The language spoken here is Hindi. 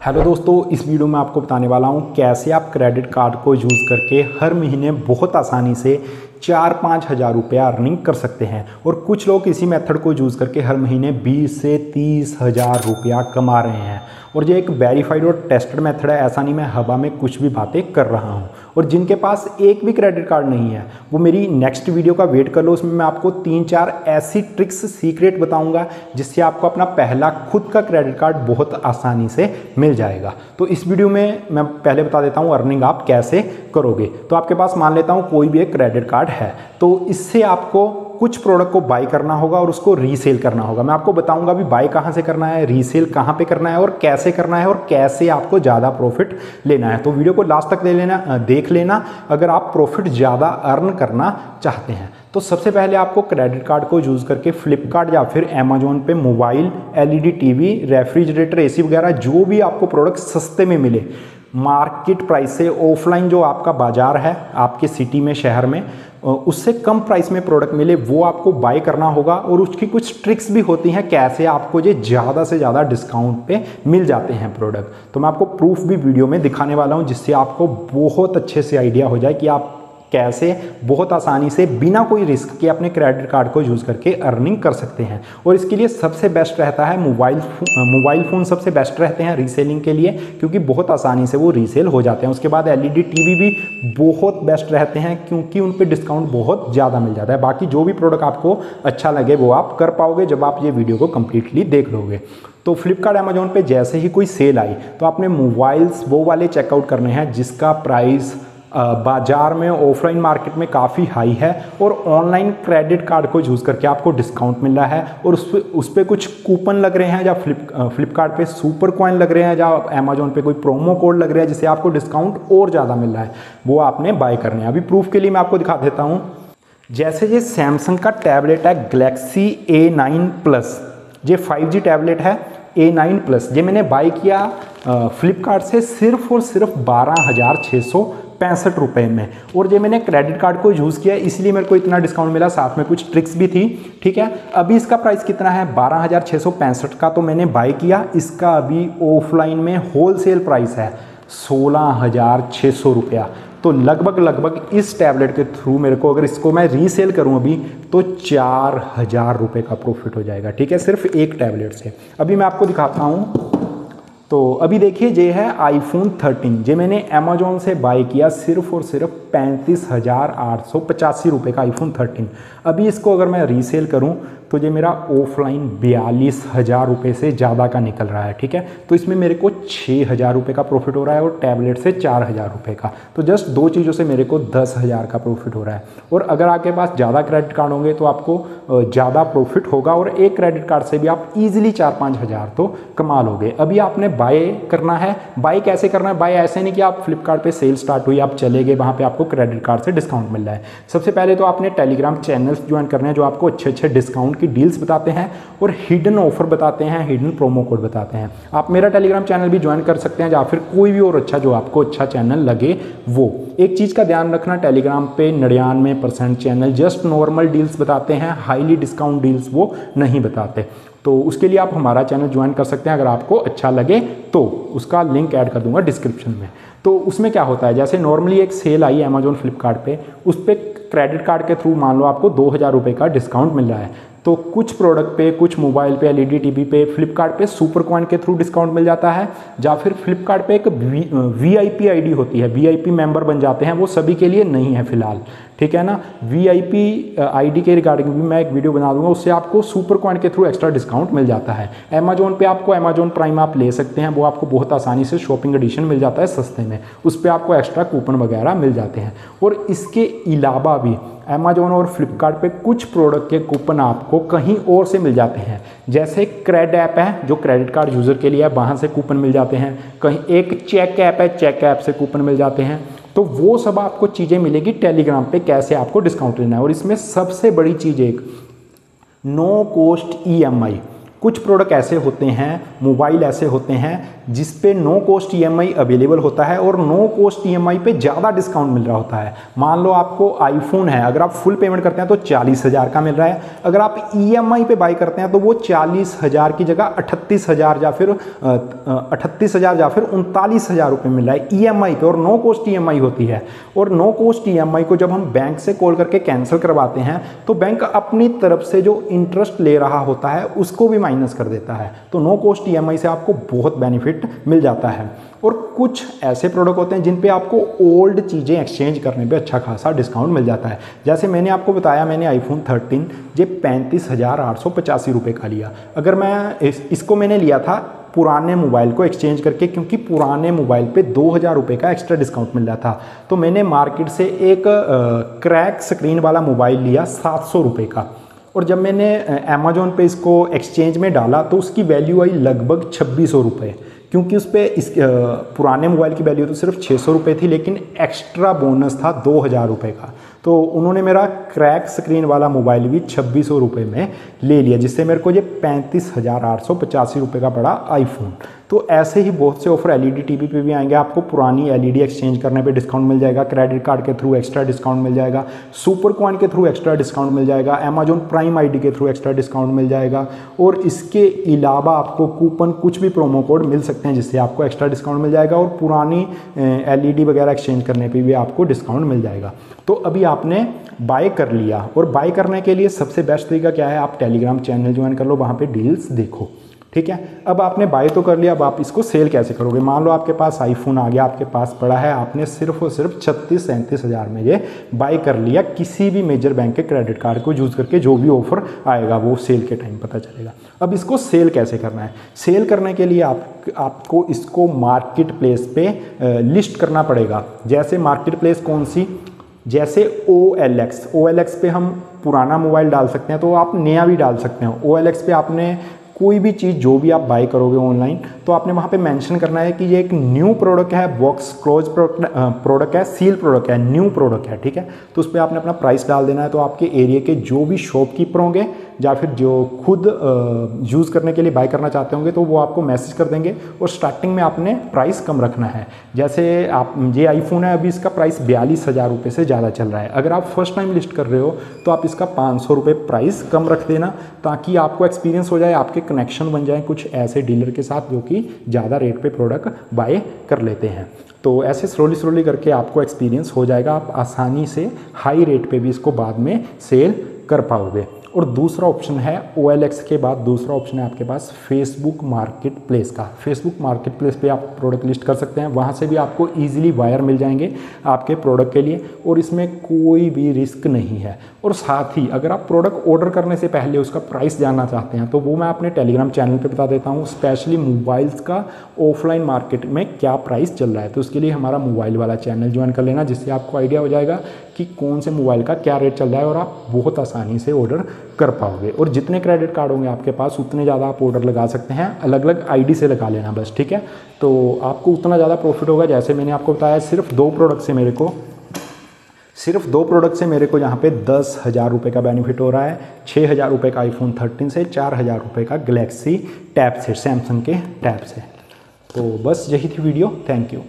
हेलो दोस्तों, इस वीडियो में आपको बताने वाला हूँ कैसे आप क्रेडिट कार्ड को यूज़ करके हर महीने बहुत आसानी से चार पाँच हज़ार रुपया अर्निंग कर सकते हैं। और कुछ लोग इसी मेथड को यूज़ करके हर महीने बीस से तीस हज़ार रुपया कमा रहे हैं। और ये एक वेरीफाइड और टेस्टेड मेथड है। ऐसा नहीं, मैं हवा में कुछ भी बातें कर रहा हूँ। और जिनके पास एक भी क्रेडिट कार्ड नहीं है, वो मेरी नेक्स्ट वीडियो का वेट कर लो। उसमें मैं आपको तीन चार ऐसी ट्रिक्स सीक्रेट बताऊँगा, जिससे आपको अपना पहला खुद का क्रेडिट कार्ड बहुत आसानी से मिल जाएगा। तो इस वीडियो में मैं पहले बता देता हूँ अर्निंग आप कैसे करोगे। तो आपके पास मान लेता हूँ, कोई भी एक क्रेडिट कार्ड है तो इससे आपको कुछ प्रोडक्ट को बाय करना होगा और उसको रीसेल करना होगा। मैं आपको बताऊँगा भी बाय कहाँ से करना है रीसेल कहाँ पे करना है और कैसे करना है और कैसे आपको ज़्यादा प्रॉफिट लेना है। तो वीडियो को लास्ट तक ले लेना देख लेना, अगर आप प्रॉफिट ज़्यादा अर्न करना चाहते हैं। तो सबसे पहले आपको क्रेडिट कार्ड को यूज़ करके फ्लिपकार्ट या फिर अमेजोन पे mobile LED TV refrigerator AC वगैरह जो भी आपको प्रोडक्ट सस्ते में मिले मार्केट प्राइस से ऑफलाइन जो आपका बाज़ार है, आपके सिटी में, शहर में उससे कम प्राइस में प्रोडक्ट मिले, वो आपको बाय करना होगा और उसकी कुछ ट्रिक्स भी होती हैं कैसे आपको ये ज़्यादा से ज़्यादा डिस्काउंट पे मिल जाते हैं प्रोडक्ट तो मैं आपको प्रूफ भी वीडियो में दिखाने वाला हूँ जिससे आपको बहुत अच्छे से आइडिया हो जाए कि आप कैसे बहुत आसानी से बिना कोई रिस्क के अपने क्रेडिट कार्ड को यूज़ करके अर्निंग कर सकते हैं। और इसके लिए सबसे बेस्ट रहता है मोबाइल मोबाइल फ़ोन सबसे बेस्ट रहते हैं रीसेलिंग के लिए, क्योंकि बहुत आसानी से वो रीसेल हो जाते हैं। उसके बाद एलईडी टीवी भी बहुत बेस्ट रहते हैं, क्योंकि उन पर डिस्काउंट बहुत ज़्यादा मिल जाता है। बाकी जो भी प्रोडक्ट आपको अच्छा लगे, वो आप कर पाओगे जब आप ये वीडियो को कम्प्लीटली देख लोगे। तो फ्लिपकार्ट अमेजोन पे जैसे ही कोई सेल आई तो आपने मोबाइल्स वो वाले चेकआउट करने हैं जिसका प्राइस बाज़ार में, ऑफलाइन मार्केट में काफ़ी हाई है और ऑनलाइन क्रेडिट कार्ड को यूज़ करके आपको डिस्काउंट मिल रहा है और उस पर उस पर कुछ कूपन लग रहे हैं या फ्लिप फ्लिपकार्ट सुपर कॉइन लग रहे हैं या अमेजोन पे कोई प्रोमो कोड लग रहा है जिससे आपको डिस्काउंट और ज़्यादा मिल रहा है। वो आपने बाय करने हैं। अभी प्रूफ के लिए मैं आपको दिखा देता हूँ। जैसे ये सैमसंग का टैबलेट है गलेक्सी ए नाइन प्लस ये फाइव जी टैबलेट है ए नाइन प्लस ये मैंने बाई किया फ्लिपकार्ट से सिर्फ़ और सिर्फ़ बारह हज़ार छः सौ पैंसठ रुपये में। और ये मैंने क्रेडिट कार्ड को यूज़ किया, इसलिए मेरे को इतना डिस्काउंट मिला, साथ में कुछ ट्रिक्स भी थी, ठीक है? अभी इसका प्राइस कितना है? बारह का तो मैंने बाई किया, इसका अभी ऑफलाइन में होलसेल प्राइस है सोलह हज़ार छः सौ रुपया। तो लगभग लगभग इस टैबलेट के थ्रू मेरे को अगर इसको मैं रीसेल करूँ अभी तो चार हज़ार रुपये का प्रॉफिट हो जाएगा, ठीक है? सिर्फ़ एक टैबलेट से। अभी मैं आपको दिखाता हूँ। तो अभी देखिए, ये है आईफोन 13 जे मैंने अमेजोन से बाय किया सिर्फ़ और सिर्फ़ पैंतीस हज़ार आठ सौ पचासी रुपये का आईफोन 13 अभी इसको अगर मैं रीसेल करूँ तो ये मेरा ऑफलाइन बयालीस हज़ार रुपये से ज़्यादा का निकल रहा है, ठीक है? तो इसमें मेरे को छः हज़ार रुपये का प्रॉफिट हो रहा है और टैबलेट से चार हज़ार रुपये का। तो जस्ट दो चीज़ों से मेरे को दस हज़ार का प्रॉफिट हो रहा है। और अगर आपके पास ज़्यादा क्रेडिट कार्ड होंगे तो आपको ज़्यादा प्रॉफिट होगा और एक क्रेडिट कार्ड से भी आप ईजिली चार पाँच हज़ार तो कमा लोगे। अभी आपने बाय करना है। बाय कैसे करना है? बाय ऐसे नहीं कि आप फ्लिपकार्ट सेल स्टार्ट हुई, आप चले गए, वहाँ पर आपको क्रेडिट कार्ड से डिस्काउंट मिल रहा है। सबसे पहले तो आपने टेलीग्राम चैनल्स ज्वाइन करने हैं जो आपको अच्छे अच्छे डिस्काउंट की डील्स बताते हैं और हिडन ऑफ़र बताते हैं हिडन प्रोमो कोड बताते हैं। आप मेरा टेलीग्राम चैनल भी ज्वाइन कर सकते हैं, या फिर कोई भी और अच्छा जो आपको अच्छा चैनल लगे, वो। एक चीज़ का ध्यान रखना टेलीग्राम पे निन्यानवे percent channel just normal deals बताते हैं हाईली डिस्काउंट डील्स वो नहीं बताते। तो उसके लिए आप हमारा चैनल ज्वाइन कर सकते हैं, अगर आपको अच्छा लगे तो उसका लिंक ऐड कर दूँगा डिस्क्रिप्शन में। तो उसमें क्या होता है, जैसे नॉर्मली एक सेल आई अमेजोन फ्लिपकार्ट पे, उस पर क्रेडिट कार्ड के थ्रू मान लो आपको दो हज़ार रुपये का डिस्काउंट मिल रहा है। तो कुछ प्रोडक्ट पे, कुछ मोबाइल पे एलईडी टीवी पे फ्लिपकार्ट पे सुपर कॉइन के थ्रू डिस्काउंट मिल जाता है। या फिर फ्लिपकार्ट पे एक वी आई होती है। वी आई पी मेंबर बन जाते हैं, वो सभी के लिए नहीं है फ़िलहाल। ठीक है ना? V I P I D के रिगार्डिंग भी मैं एक वीडियो बना दूँगा, उससे आपको सुपर कॉइन के थ्रू एक्स्ट्रा डिस्काउंट मिल जाता है। अमेजोन पे आपको अमेजोन प्राइम आप ले सकते हैं, वो आपको बहुत आसानी से शॉपिंग एडिशन मिल जाता है सस्ते में। उस पर आपको एक्स्ट्रा कूपन वगैरह मिल जाते हैं। और इसके अलावा भी अमेजोन और फ्लिपकार्ट पे कुछ प्रोडक्ट के कूपन आपको कहीं और से मिल जाते हैं। जैसे क्रेड ऐप है, जो क्रेडिट कार्ड यूज़र के लिए है, वहाँ से कूपन मिल जाते हैं। कहीं एक चेक ऐप है चेक ऐप से कूपन मिल जाते हैं। तो वो सब आपको चीज़ें मिलेगी टेलीग्राम पे कैसे आपको डिस्काउंट लेना है। और इसमें सबसे बड़ी चीज़ एक नो कॉस्ट ईएमआई कुछ प्रोडक्ट ऐसे होते हैं मोबाइल ऐसे होते हैं जिस पे नो कॉस्ट ईएमआई अवेलेबल होता है और नो कॉस्ट ईएमआई पे ज़्यादा डिस्काउंट मिल रहा होता है। मान लो आपको आईफोन है, अगर आप फुल पेमेंट करते हैं तो चालीस हज़ार का मिल रहा है। अगर आप ई e पे बाई करते हैं तो वो चालीस हज़ार की जगह अठतीस हज़ार या फिर अठतीस हज़ार या फिर उनतालीस हज़ार रुपये मिल रहा है ई e पे और नो कॉस्ट ईएमआई होती है। और नो कॉस्ट ई को जब हम बैंक से कॉल करके कैंसिल करवाते हैं तो बैंक अपनी तरफ़ से जो इंटरेस्ट ले रहा होता है, उसको भी माइनस कर देता है। तो नो कॉस्ट ईएमआई से आपको बहुत बेनिफिट मिल जाता है। और कुछ ऐसे प्रोडक्ट होते हैं जिन पे आपको ओल्ड चीज़ें एक्सचेंज करने पे अच्छा खासा डिस्काउंट मिल जाता है। जैसे मैंने आपको बताया मैंने आईफोन 13 ये पैंतीस हज़ार आठ सौ पचासी रुपये का लिया। अगर मैं इस, इसको मैंने लिया था पुराने मोबाइल को एक्सचेंज करके क्योंकि पुराने मोबाइल पे दो हज़ार का एक्स्ट्रा डिस्काउंट मिल रहा था। तो मैंने मार्केट से एक क्रैक स्क्रीन वाला मोबाइल लिया सात सौ रुपये का। और जब मैंने अमेजोन पे इसको एक्सचेंज में डाला तो उसकी वैल्यू आई लगभग छब्बीस सौ रुपये क्योंकि उस पर इस पुराने मोबाइल की वैल्यू तो सिर्फ़ छः सौ रुपये थी, लेकिन एक्स्ट्रा बोनस था दो हज़ार रुपये का। तो उन्होंने मेरा क्रैक स्क्रीन वाला मोबाइल भी छब्बीस सौ रुपये में ले लिया, जिससे मेरे को ये पैंतीस हज़ार आठ सौ पचासी रुपये का पड़ा आईफोन तो ऐसे ही बहुत से ऑफ़र एलईडी टीवी पे भी आएँगे। आपको पुरानी एलईडी एक्सचेंज करने पे डिस्काउंट मिल जाएगा। क्रेडिट कार्ड के थ्रू एक्स्ट्रा डिस्काउंट मिल जाएगा। सुपर कॉइन के थ्रू एक्स्ट्रा डिस्काउंट मिल जाएगा। अमेजोन प्राइम आईडी के थ्रू एक्स्ट्रा डिस्काउंट मिल जाएगा। और इसके अलावा आपको कूपन कुछ भी प्रोमो कोड मिल सकते हैं जिससे आपको एक्स्ट्रा डिस्काउंट मिल जाएगा और पुरानी एलईडी वगैरह एक्सचेंज करने पर भी आपको डिस्काउंट मिल जाएगा। तो अभी आपने बाय कर लिया। और बाय करने के लिए सबसे बेस्ट तरीका क्या है? आप टेलीग्राम चैनल ज्वाइन कर लो। वहाँ पे डील्स देखो। ठीक है? अब आपने बाय तो कर लिया, अब आप इसको सेल कैसे करोगे? मान लो आपके पास आईफोन आ गया, आपके पास पड़ा है, आपने सिर्फ़ और सिर्फ़ छत्तीस सैंतीस हज़ार में ये बाय कर लिया, किसी भी मेजर बैंक के क्रेडिट कार्ड को यूज़ करके जो भी ऑफ़र आएगा, वो सेल के टाइम पता चलेगा। अब इसको सेल कैसे करना है? सेल करने के लिए आप, आपको इसको मार्केट प्लेस पे लिस्ट करना पड़ेगा। जैसे मार्केट प्लेस कौन सी? जैसे O L X O L X पे हम पुराना मोबाइल डाल सकते हैं तो आप नया भी डाल सकते हैं। ओ एल एक्स पे आपने कोई भी चीज़ जो भी आप बाय करोगे ऑनलाइन तो आपने वहाँ पे मेंशन करना है कि ये एक न्यू प्रोडक्ट है बॉक्स क्लोज प्रोडक्ट है सील प्रोडक्ट है न्यू प्रोडक्ट है, ठीक है? तो उस पर आपने अपना प्राइस डाल देना है तो आपके एरिया के जो भी शॉपकीपर होंगे या फिर जो खुद यूज़ करने के लिए बाय करना चाहते होंगे तो वो आपको मैसेज कर देंगे। और स्टार्टिंग में आपने प्राइस कम रखना है। जैसे आप, ये आईफोन है, अभी इसका प्राइस बयालीस हज़ार रुपये से ज़्यादा चल रहा है। अगर आप फ़र्स्ट टाइम लिस्ट कर रहे हो तो आप इसका पाँच सौ रुपये प्राइस कम रख देना, ताकि आपको एक्सपीरियंस हो जाए, आपके कनेक्शन बन जाए कुछ ऐसे डीलर के साथ, जो कि ज़्यादा रेट पर प्रोडक्ट बाय कर लेते हैं। तो ऐसे स्लोली स्लोली करके आपको एक्सपीरियंस हो जाएगा। आप आसानी से हाई रेट पे भी इसको बाद में सेल कर पाओगे। और दूसरा ऑप्शन है OLX के बाद दूसरा ऑप्शन है आपके पास फेसबुक मार्केट प्लेस का। फेसबुक मार्केट प्लेस पर आप प्रोडक्ट लिस्ट कर सकते हैं। वहाँ से भी आपको ईजिली वायर मिल जाएँगे आपके प्रोडक्ट के लिए और इसमें कोई भी रिस्क नहीं है। और साथ ही अगर आप प्रोडक्ट ऑर्डर करने से पहले उसका प्राइस जानना चाहते हैं तो वो मैं अपने टेलीग्राम चैनल पर बता देता हूँ। स्पेशली मोबाइल्स का ऑफलाइन मार्केट में क्या प्राइस चल रहा है तो उसके लिए हमारा मोबाइल वाला चैनल ज्वाइन कर लेना, जिससे आपको आइडिया हो जाएगा कि कौन से मोबाइल का क्या रेट चल रहा है और आप बहुत आसानी से ऑर्डर कर पाओगे। और जितने क्रेडिट कार्ड होंगे आपके पास, उतने ज़्यादा आप ऑर्डर लगा सकते हैं। अलग अलग आईडी से लगा लेना बस, ठीक है? तो आपको उतना ज़्यादा प्रॉफिट होगा जैसे मैंने आपको बताया, सिर्फ़ दो प्रोडक्ट से मेरे को, सिर्फ़ दो प्रोडक्ट से मेरे को यहाँ पे दस हज़ार रुपये का बेनिफिट हो रहा है छः हज़ार रुपये का आईफोन थर्टीन से, चार हज़ार रुपये का गलेक्सी टैब से सैमसंग के टैब से। तो बस यही थी वीडियो थैंक यू